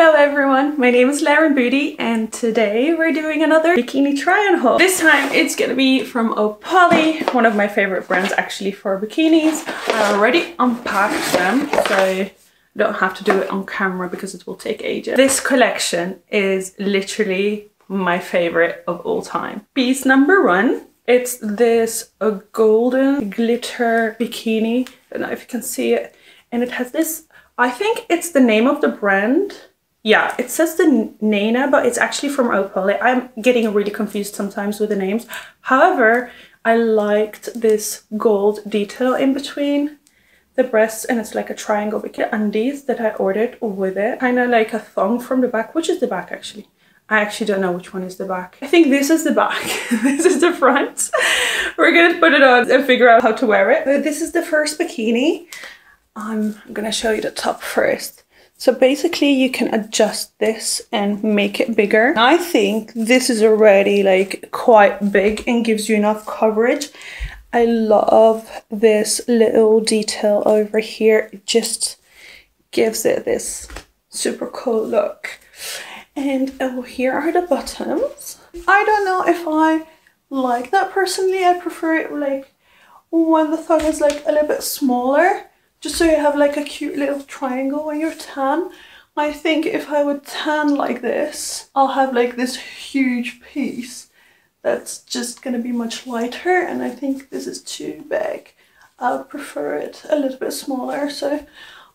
Hello everyone, my name is Lauren Budi and today we're doing another bikini try-on haul. This time it's gonna be from Opoly, one of my favorite brands actually for bikinis. I already unpacked them so I don't have to do it on camera because it will take ages. This collection is literally my favorite of all time. Piece number one, it's this a golden glitter bikini. I don't know if you can see it. And it has this I think it's the name of the brand. Yeah, it says the Nana, but it's actually from Opoly. I'm getting really confused sometimes with the names. However, I liked this gold detail in between the breasts and it's like a triangle bikini undies that I ordered with it. Kind of like a thong from the back, which is the back actually. I actually don't know which one is the back. I think this is the back. this is the front. We're gonna put it on and figure out how to wear it. This is the first bikini. I'm gonna show you the top first. So basically you can adjust this and make it bigger. I think this is already like quite big and gives you enough coverage. I love this little detail over here. It just gives it this super cool look. And oh, here are the buttons. I don't know if I like that personally. I prefer it like when the thong is like a little bit smaller just so you have like a cute little triangle when you're tan. I think if I would tan like this, I'll have like this huge piece that's just gonna be much lighter and I think this is too big. I would prefer it a little bit smaller, so,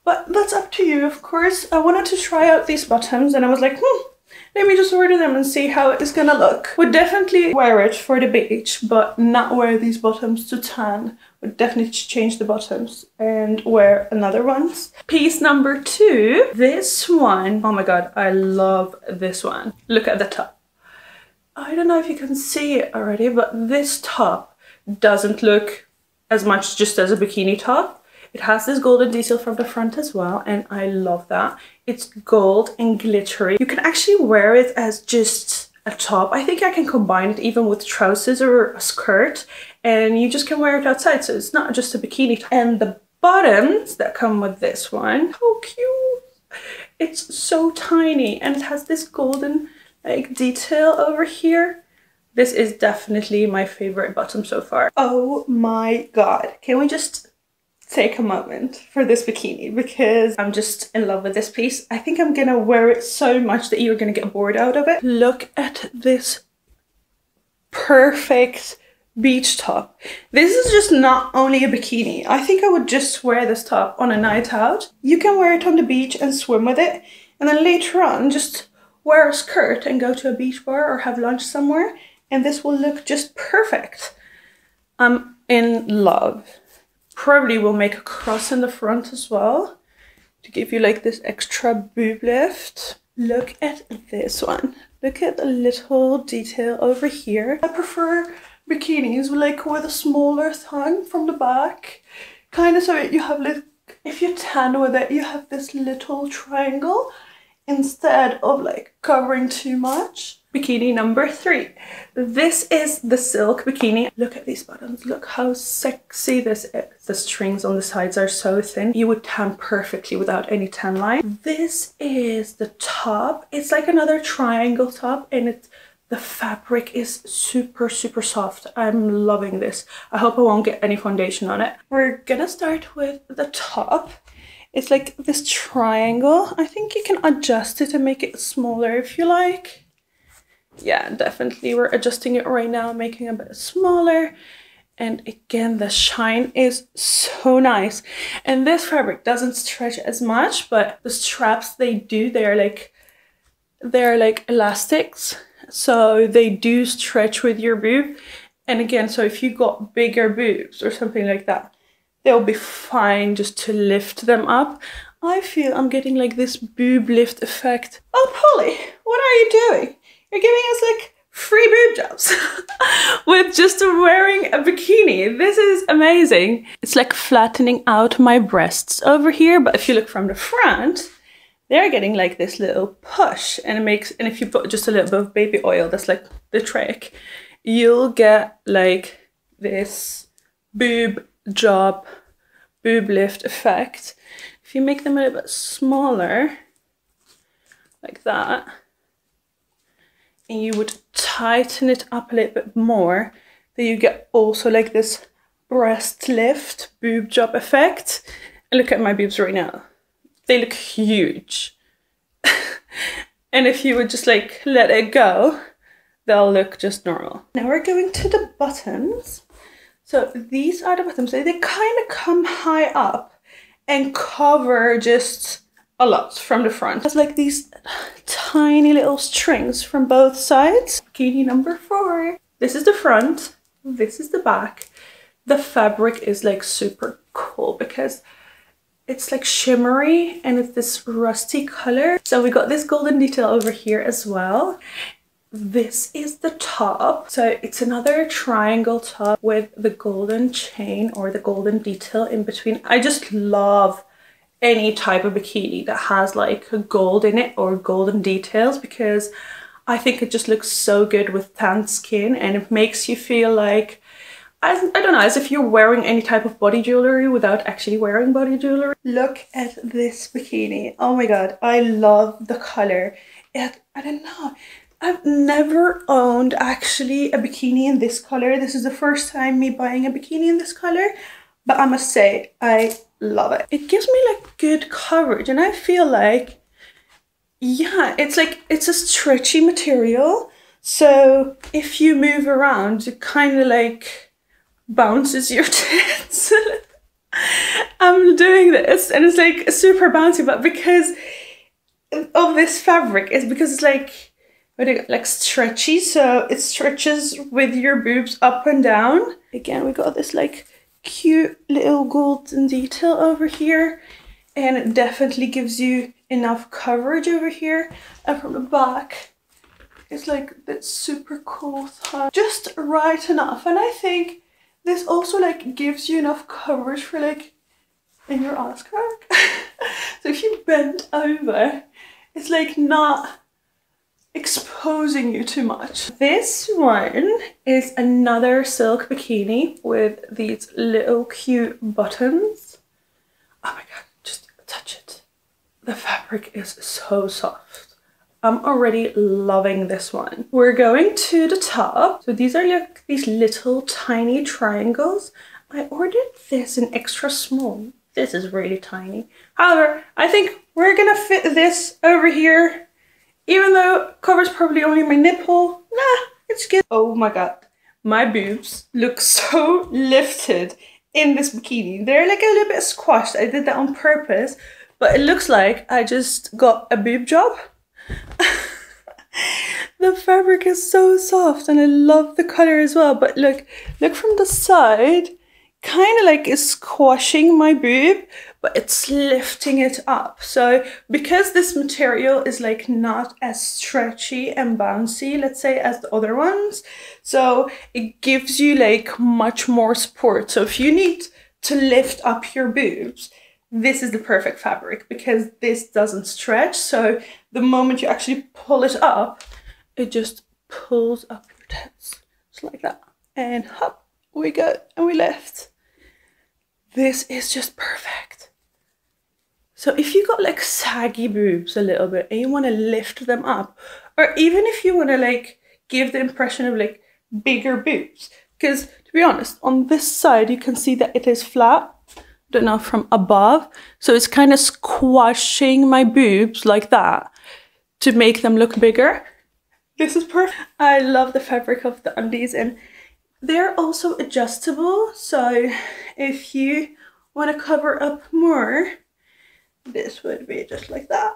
but that's up to you, of course. I wanted to try out these bottoms and I was like, hmm, let me just order them and see how it's gonna look. Would definitely wear it for the beach, but not wear these bottoms to tan. Would definitely change the bottoms and wear another ones. Piece number two, this one. Oh my god, I love this one. Look at the top. I don't know if you can see it already, but this top doesn't look as much just as a bikini top. It has this golden detail from the front as well and I love that. It's gold and glittery. You can actually wear it as just a top. I think I can combine it even with trousers or a skirt and you just can wear it outside so it's not just a bikini top. And the bottoms that come with this one, how cute! It's so tiny and it has this golden like detail over here. This is definitely my favorite bottom so far. Oh my god. Can we just take a moment for this bikini because I'm just in love with this piece. I think I'm gonna wear it so much that you're gonna get bored out of it. Look at this perfect beach top. This is just not only a bikini. I think I would just wear this top on a night out. You can wear it on the beach and swim with it and then later on just wear a skirt and go to a beach bar or have lunch somewhere and this will look just perfect. I'm in love probably will make a cross in the front as well to give you like this extra boob lift. Look at this one. Look at the little detail over here. I prefer bikinis like with a smaller thong from the back. Kind of so you have like, if you tan with it, you have this little triangle instead of like covering too much bikini number three. This is the silk bikini. Look at these buttons. Look how sexy this is. The strings on the sides are so thin. You would tan perfectly without any tan line. This is the top. It's like another triangle top and it's the fabric is super, super soft. I'm loving this. I hope I won't get any foundation on it. We're gonna start with the top. It's like this triangle. I think you can adjust it and make it smaller if you like yeah, definitely we're adjusting it right now, making a bit smaller. And again, the shine is so nice. And this fabric doesn't stretch as much, but the straps they do, they're like, they're like elastics. So they do stretch with your boob. And again, so if you got bigger boobs or something like that, they'll be fine just to lift them up. I feel I'm getting like this boob lift effect. Oh, Polly, what are you doing? You're giving us like free boob jobs with just wearing a bikini. This is amazing. It's like flattening out my breasts over here, but if you look from the front, they're getting like this little push and it makes, and if you put just a little bit of baby oil, that's like the trick, you'll get like this boob job, boob lift effect. If you make them a little bit smaller, like that. And you would tighten it up a little bit more. Then you get also like this breast lift boob job effect. And look at my boobs right now. They look huge. and if you would just like let it go, they'll look just normal. Now we're going to the buttons. So these are the buttons. They, they kind of come high up and cover just a lot from the front. It's like these tiny little strings from both sides. Bikini number four. This is the front. This is the back. The fabric is like super cool because it's like shimmery and it's this rusty color. So we got this golden detail over here as well. This is the top. So it's another triangle top with the golden chain or the golden detail in between. I just love any type of bikini that has like gold in it or golden details because I think it just looks so good with tan skin and it makes you feel like I, I don't know, as if you're wearing any type of body jewelry without actually wearing body jewelry. Look at this bikini. Oh my god, I love the color. It, I don't know, I've never owned actually a bikini in this color. This is the first time me buying a bikini in this color. But I must say, I love it. It gives me like good coverage and I feel like, yeah, it's like, it's a stretchy material. So if you move around, it kind of like bounces your tits. I'm doing this and it's like super bouncy, but because of this fabric, it's because it's like what do you, like stretchy so it stretches with your boobs up and down again we got this like cute little golden detail over here and it definitely gives you enough coverage over here. And from the back it's like that super cool thigh just right enough and I think this also like gives you enough coverage for like in your ass crack. So if you bend over it's like not exposing you too much. This one is another silk bikini with these little cute buttons. Oh my god, just touch it. The fabric is so soft. I'm already loving this one. We're going to the top. So these are like these little tiny triangles. I ordered this in extra small. This is really tiny. However, I think we're gonna fit this over here even though covers probably only my nipple, nah, it's good. Oh my god, my boobs look so lifted in this bikini. They're like a little bit squashed. I did that on purpose, but it looks like I just got a boob job. the fabric is so soft and I love the color as well. But look, look from the side, kind of like is squashing my boob, but it's lifting it up. So because this material is like not as stretchy and bouncy, let's say, as the other ones, so it gives you like much more support. So if you need to lift up your boobs, this is the perfect fabric because this doesn't stretch. So the moment you actually pull it up, it just pulls up your tits. Just like that. And hop, we go and we lift. This is just perfect. So if you got like saggy boobs a little bit and you want to lift them up, or even if you want to like give the impression of like bigger boobs, because to be honest, on this side you can see that it is flat, don't know from above, so it's kind of squashing my boobs like that to make them look bigger. This is perfect. I love the fabric of the undies and they're also adjustable, so if you want to cover up more, this would be just like that.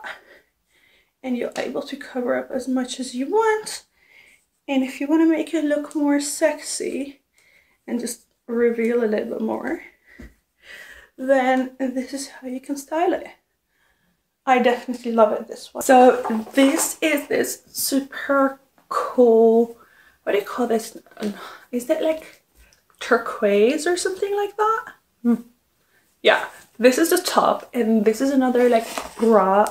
And you're able to cover up as much as you want. And if you want to make it look more sexy and just reveal a little bit more then this is how you can style it. I definitely love it this one. So this is this super cool what do you call this? Is that like turquoise or something like that hmm. yeah this is the top and this is another like bra